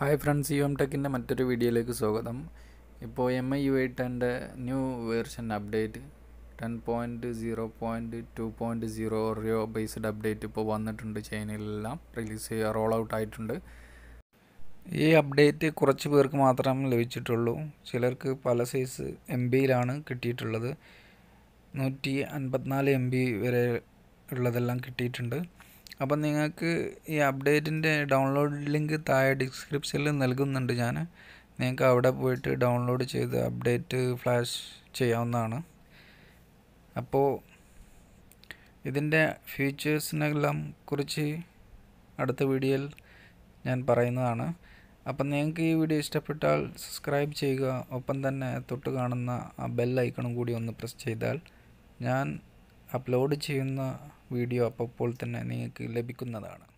Hi friends U M ടെക്കിന്റെ മറ്റൊരു വീഡിയോയിലേക്ക് സ്വാഗതം. ഇപ്പോൾ M I U I ടെന്റെ new version update ten point zero point two point zero Oreo based update ഇപ്പോൾ വന്നിട്ടുണ്ട് ചൈനയിലെല്ലാം. റിലീസ് ചെയ്യുക റോൾ ഔട്ട് ആയിട്ടുണ്ട്. ഈ അപ്ഡേറ്റ് കുറച്ച് പേർക്ക് മാത്രം ലഭിച്ചിട്ടുള്ളൂ. ചിലർക്ക് പല സൈസ് എം ബിയിലാണ് കിട്ടിയിട്ടുള്ളത്. നൂറ്റി അൻപത്തിനാല് എം ബി വരെ ഉള്ളതെല്ലാം കിട്ടിയിട്ടുണ്ട്. അപ്പം നിങ്ങൾക്ക് ഈ അപ്ഡേറ്റിന്റെ ഡൗൺലോഡ് ലിങ്ക് താഴെ ഡിസ്ക്രിപ്ഷനിൽ നൽകുന്നുണ്ട് ഞാൻ. നിങ്ങൾക്ക് അവിടെ പോയിട്ട് ഡൗൺലോഡ് ചെയ്ത് അപ്ഡേറ്റ് ഫ്ലാഷ് ചെയ്യാവുന്നതാണ്. അപ്പോൾ ഇതിന്റെ ഫീച്ചേഴ്സിനെല്ലാം കുറിച്ച് അടുത്ത വീഡിയോയിൽ ഞാൻ പറയുന്നതാണ്. അപ്പം നിങ്ങൾക്ക് ഈ വീഡിയോ ഇഷ്ടപ്പെട്ടാൽ സബ്സ്ക്രൈബ് ചെയ്യുക. ഒപ്പം തന്നെ തൊട്ട് കാണുന്ന ആ ബെൽ ഐക്കണും കൂടി ഒന്ന് പ്രസ് ചെയ്താൽ ഞാൻ അപ്ലോഡ് ചെയ്യുന്ന വീഡിയോ അപ്പോൾ തന്നെ നിങ്ങൾക്ക് ലഭിക്കുന്നതാണ്.